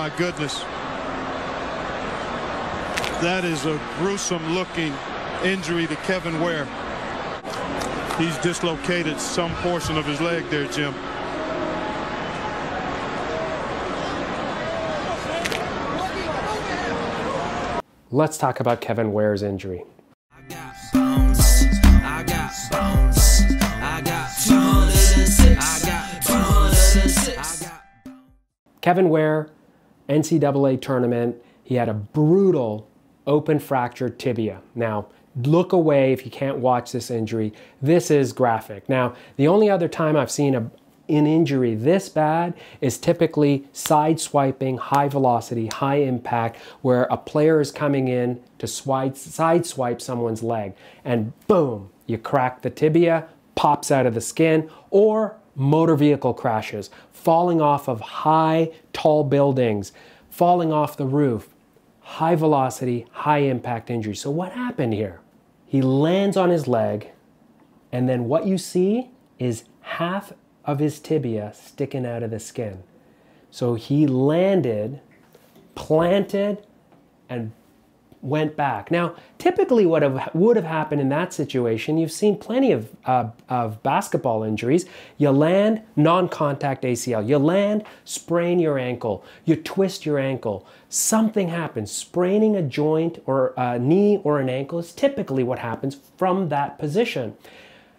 My goodness. That is a gruesome looking injury to Kevin Ware. He's dislocated some portion of his leg there, Jim. Let's talk about Kevin Ware's injury. Kevin Ware, NCAA tournament, he had a brutal open fracture tibia. Now, look away if you can't watch this injury. This is graphic. Now, the only other time I've seen a, an injury this bad is typically side swiping, high velocity, high impact, where a player is coming in to swipe, side swipe someone's leg, and boom, you crack the tibia, pops out of the skin, or motor vehicle crashes, falling off of high, tall buildings, falling off the roof, high velocity, high impact injury. So, what happened here? He lands on his leg, and then what you see is half of his tibia sticking out of the skin. So, he landed, planted, and went back. Now, typically, what have, would have happened in that situation, you've seen plenty of, uh, of basketball injuries. You land non contact ACL, you land, sprain your ankle, you twist your ankle, something happens. Spraining a joint or a knee or an ankle is typically what happens from that position.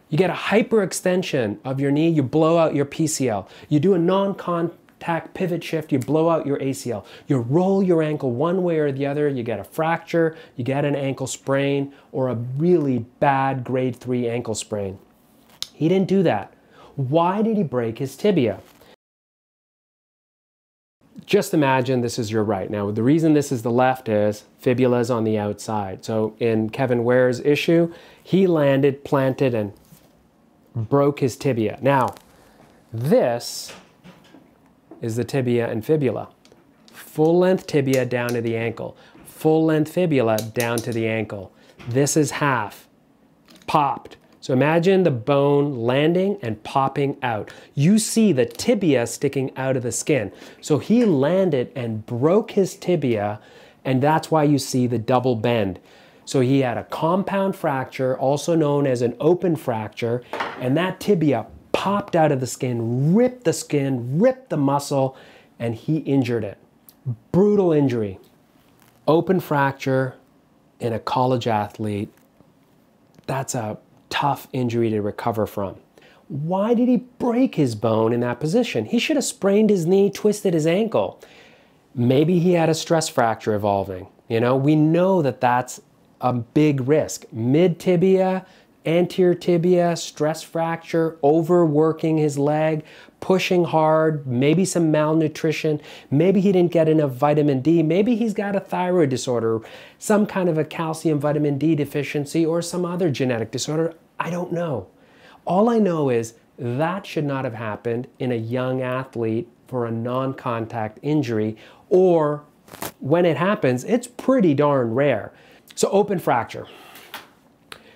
You get a hyperextension of your knee, you blow out your PCL. You do a non contact tack pivot shift, you blow out your ACL. You roll your ankle one way or the other, you get a fracture, you get an ankle sprain, or a really bad grade three ankle sprain. He didn't do that. Why did he break his tibia? Just imagine this is your right. Now, the reason this is the left is fibula is on the outside. So in Kevin Ware's issue, he landed, planted, and broke his tibia. Now, this is the tibia and fibula. Full length tibia down to the ankle. Full length fibula down to the ankle. This is half. Popped. So imagine the bone landing and popping out. You see the tibia sticking out of the skin. So he landed and broke his tibia, and that's why you see the double bend. So he had a compound fracture, also known as an open fracture, and that tibia popped out of the skin, ripped the skin, ripped the muscle, and he injured it. Brutal injury. Open fracture in a college athlete. That's a tough injury to recover from. Why did he break his bone in that position? He should have sprained his knee, twisted his ankle. Maybe he had a stress fracture evolving. You know, we know that that's a big risk. Mid tibia, anterior tibia, stress fracture, overworking his leg, pushing hard, maybe some malnutrition, maybe he didn't get enough vitamin D, maybe he's got a thyroid disorder, some kind of a calcium vitamin D deficiency, or some other genetic disorder. I don't know. All I know is that should not have happened in a young athlete for a non contact injury, or when it happens, it's pretty darn rare. So, open fracture.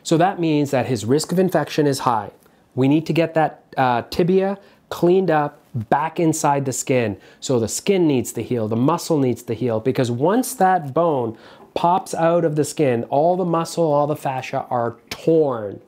So that means that his risk of infection is high. We need to get that uh, tibia cleaned up back inside the skin. So the skin needs to heal, the muscle needs to heal, because once that bone pops out of the skin, all the muscle, all the fascia are torn.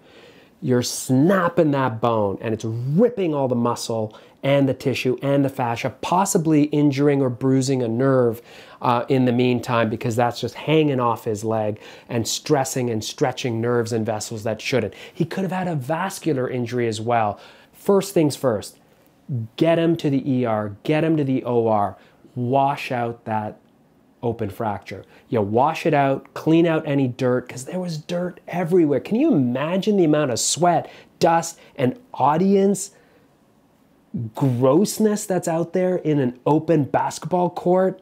You're snapping that bone and it's ripping all the muscle and the tissue and the fascia, possibly injuring or bruising a nerve uh, in the meantime because that's just hanging off his leg and stressing and stretching nerves and vessels that shouldn't. He could have had a vascular injury as well. First things first, get him to the ER, get him to the OR, wash out that open fracture. You wash it out, clean out any dirt, because there was dirt everywhere. Can you imagine the amount of sweat, dust, and audience grossness that's out there in an open basketball court?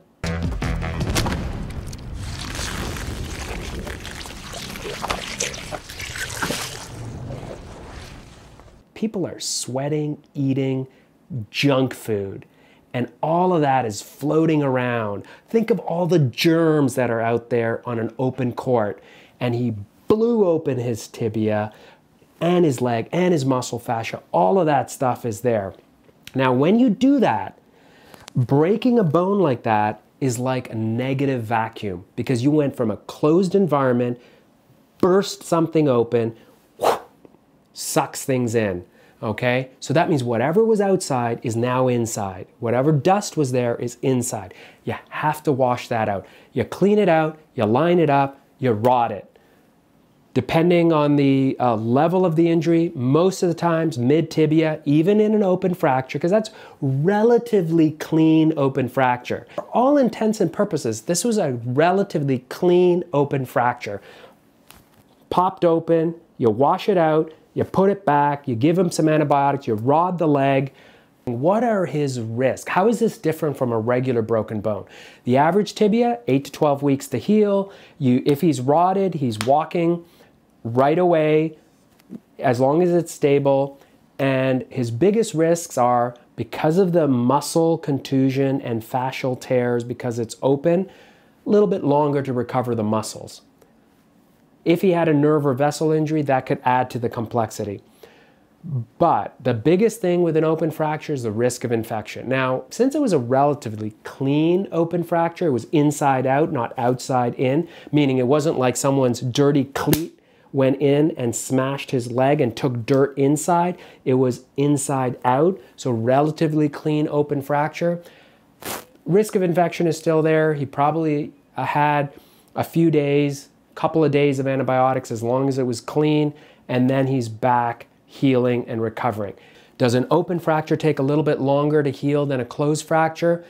People are sweating, eating junk food, and all of that is floating around. Think of all the germs that are out there on an open court. And he blew open his tibia and his leg and his muscle fascia. All of that stuff is there. Now, when you do that, Breaking a bone like that is like a negative vacuum because you went from a closed environment, burst something open, whoosh, sucks things in. Okay? So that means whatever was outside is now inside. Whatever dust was there is inside. You have to wash that out. You clean it out, you line it up, you rod it. Depending on the uh, level of the injury, most of the times mid tibia, even in an open fracture, because that's relatively clean open fracture. For all intents and purposes, this was a relatively clean open fracture. Popped open, you wash it out, you put it back, you give him some antibiotics, you rod the leg. What are his risks? How is this different from a regular broken bone? The average tibia, 8 to 12 weeks to heal. You, if he's rodded, he's walking right away as long as it's stable. And his biggest risks are because of the muscle contusion and fascial tears, because it's open, a little bit longer to recover the muscles. If he had a nerve or vessel injury, that could add to the complexity. But the biggest thing with an open fracture is the risk of infection. Now, since it was a relatively clean open fracture, it was inside out, not outside in, meaning it wasn't like someone's dirty cleat went in and smashed his leg and took dirt inside. It was inside out, so relatively clean open fracture. Risk of infection is still there. He probably uh, had a few days couple of days of antibiotics as long as it was clean, and then he's back healing and recovering. Does an open fracture take a little bit longer to heal than a closed fracture?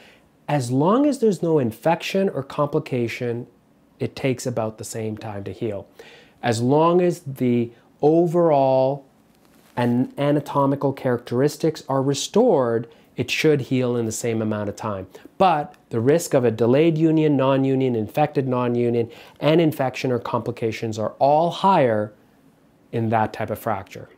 As long as there's no infection or complication, it takes about the same time to heal. As long as the overall and anatomical characteristics are restored, it should heal in the same amount of time. But the risk of a delayed union, non union, infected non union, and infection or complications are all higher in that type of fracture.